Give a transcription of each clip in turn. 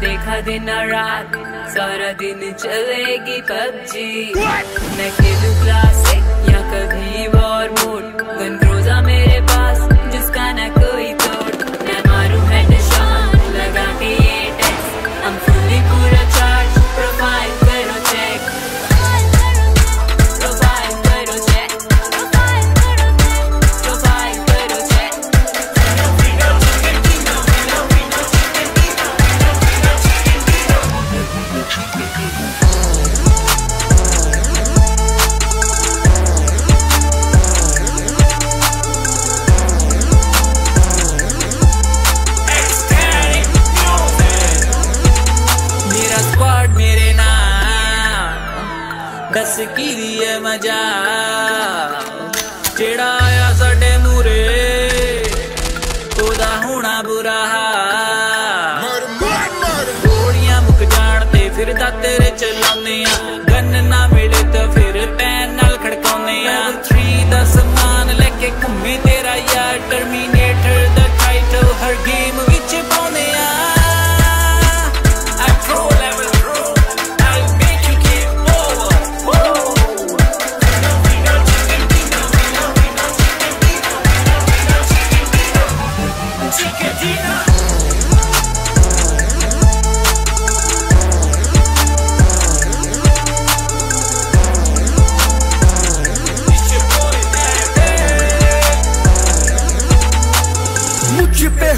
देखा दिन रात सारा दिन चलेगी पबजी। मैं खेलू क्लासिक या कभी वॉर मोड ਕੀਰੀਏ ਮਜਾ। ਜਿਹੜਾ ਆਇਆ ਸਾਡੇ ਮੂਰੇ ਉਹਦਾ ਹੋਣਾ ਬੁਰਾ ਮਰ ਗੋਲੀਆਂ ਮੁੱਕ ਜਾਣ ਤੇ ਫਿਰ ਦਾ ਤੇਰੇ ਚਲਾਉਂਦੇ ਆ। ਗੰਨ ਨਾ ਮਿਲੇ ਤਾਂ ਫਿਰ ਪੈਨ ਨਾਲ ਖੜਕਾਉਂਦੇ ਆ। 3 ਦਾ ਸਮਾਨ ਲੈ ਕੇ ਘੁੰਮੇ ਤੇਰਾ ਯਾਰ ਟਰਮੀਨ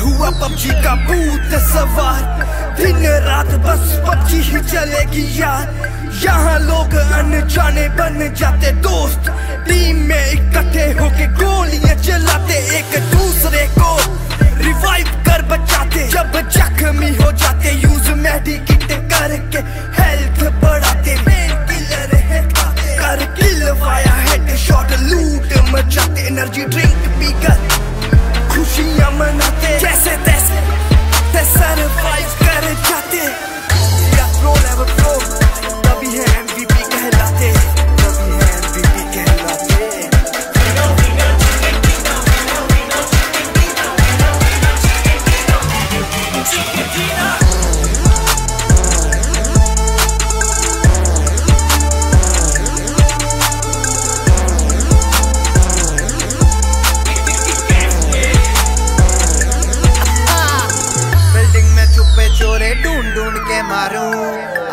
हुआ पबजी का भूत सवार। दिन रात बस पबजी ही चलेगी यार। यहाँ लोग अनजाने बन जाते दोस्त। टीम में इकट्ठे होके गोलियाँ चलाते एक दूसरे को रिवाइव कर बचाते। जब जख्मी हो जाते यूज़ मेडिकेट करके हेल्थ बढ़ाते। मेन किलर है कर किल वाया हेड शॉट लूट मचाते। एनर्जी ड्रिंक पीकर Gucci, Guess it, that's.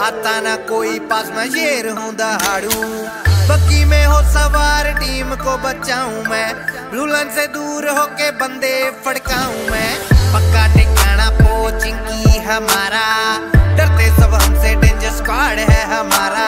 आता ना कोई पास में शेर हूँ दहाड़ू बक्की में हो सवार टीम को बचाऊं मैं। रुलन से दूर होके बंदे फड़काऊं मैं। पक्का ठिकाना पोचिंग की हमारा। डरते सब हमसे डेंजर स्क्वाड है हमारा।